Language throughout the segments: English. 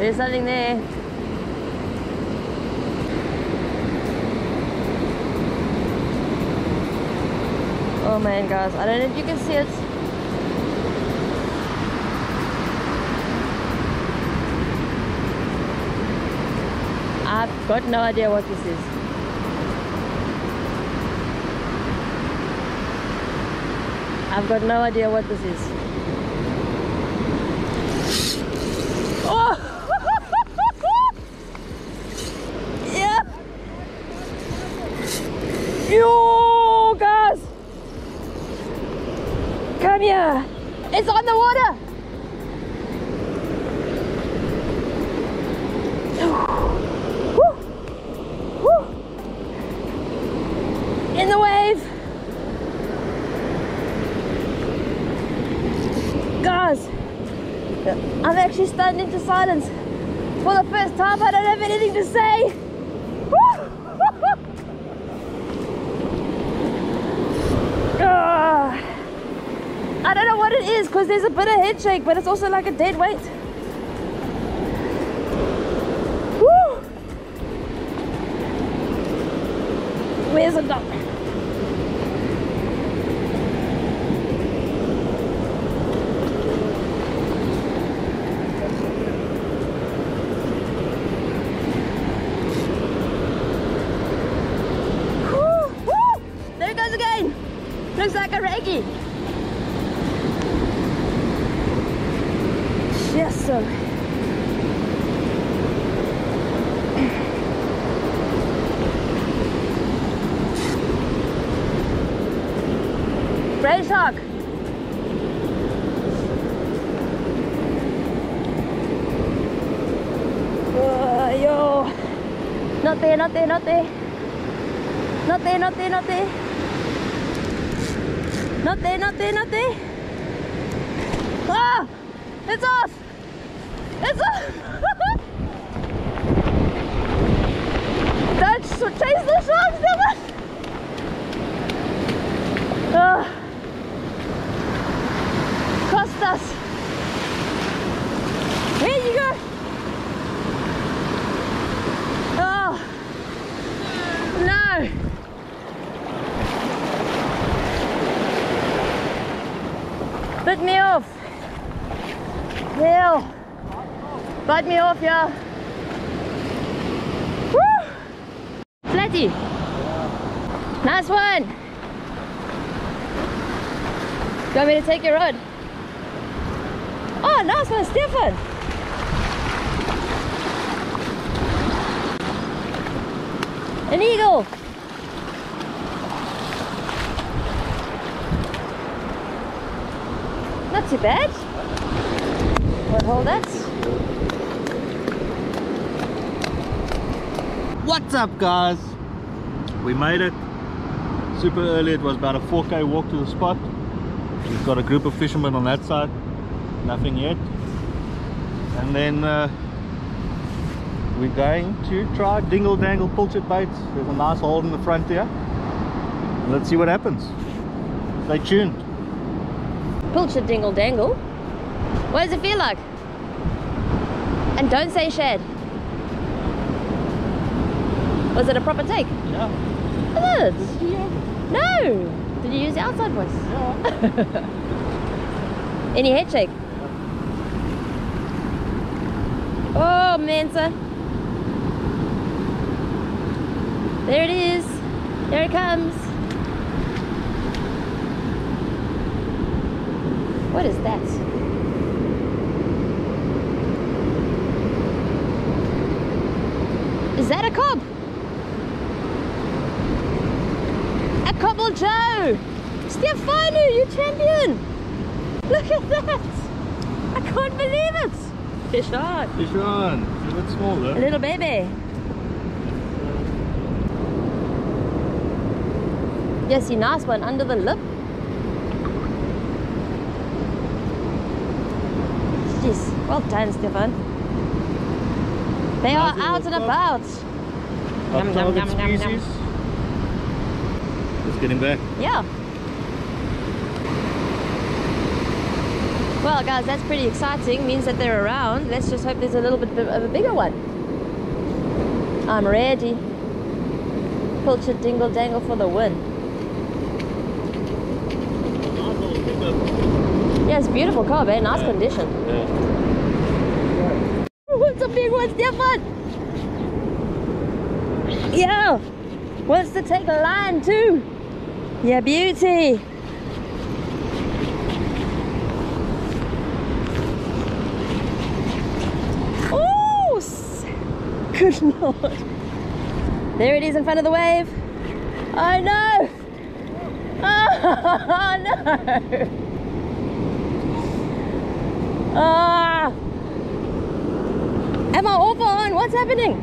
There's something there. Oh man, guys, I don't know if you can see it. I've got no idea what this is. I've got no idea what this is. Oh! yeah! Yo, guys! Come here! It's on the water! Woo! Woo! In the wave! Guys, I'm actually stunned into silence. For the first time, I don't have anything to say. Ah. I don't know what it is because there's a bit of head shake, but it's also like a dead weight. Woo! Where's the duck? Looks like a reggae. Yes, sir. Ray shark. Uh, yo. Not there, not there, not there. Not there, not there, not there. Not there, not there, not there. Ah! It's off! It's off! Don't sh- chase the sharks, damn it! Ah. Costas! Here you go! Oh! No! Bit me off! Hell! Bite me off, yeah! Woo! Nice one! You want me to take your rod? Oh, nice one, Stefan! An eagle! Not too bad. What hold that? What's up guys? We made it super early. It was about a 4k walk to the spot. We've got a group of fishermen on that side. Nothing yet. And then uh, we're going to try dingle dangle pilchard baits. There's a nice hole in the front here. Let's see what happens. Stay tuned. Pilchard dingle dangle. What does it feel like? And don't say shed. Was it a proper take? Yeah. Was it? No! Did you use the outside voice? Any head shake? Oh, Mensa. There it is. There it comes. What is that? Is that a cob? A cobble Joe! Stefano, you champion! Look at that! I can't believe it! Fish on. Fish on. It's a bit small A little baby. Yes, you nice one under the lip. Jeez, well done, Stefan. They are out and about. Yum, yum, yum, yum, yum. Let's get him back. Yeah. Well, guys, that's pretty exciting. Means that they're around. Let's just hope there's a little bit of a bigger one. I'm ready. Pilchard dingle dangle for the win. Yeah, it's a beautiful car, eh? Nice condition. Yeah. Ooh, it's a big one, Stefan! Yeah! Wants to take a line too. Yeah, beauty. Oh, good lord. There it is in front of the wave. Oh no! Oh no! Ah! Am I off or on? What's happening?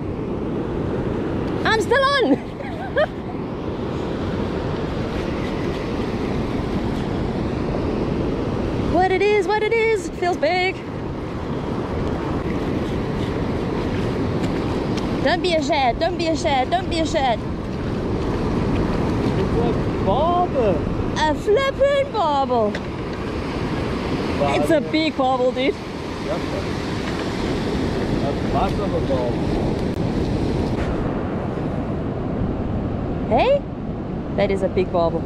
I'm still on! what it is, what it is, feels big. Don't be a shed, don't be a shed, don't be a shed. It's a barbel. A flippin' barbel. It's a big barbel, dude. Yep. A bus of a barbel. Hey? That is a big barbel.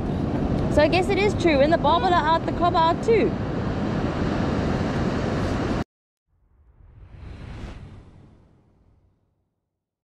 So I guess it is true, and the barbel are out, the cob are out too.